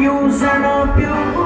use and abuse.